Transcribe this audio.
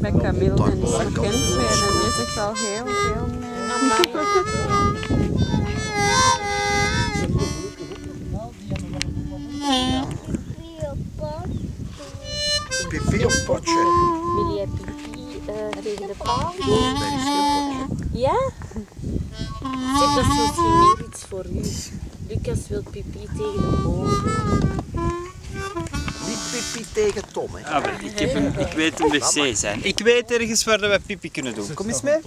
Bij Camille en is nog geen tweede. En die zegt al heel veel meer. Pipi op potje. Wil jij pipi tegen de paal? Potje. Ja? Zeg, dat is misschien meer iets voor u. Lucas wil pipi tegen de boom. Tegen Tom, hè. Ah, ik, heb een, ik weet een wc zijn. Ik weet ergens waar we pipi kunnen doen. Kom eens mee.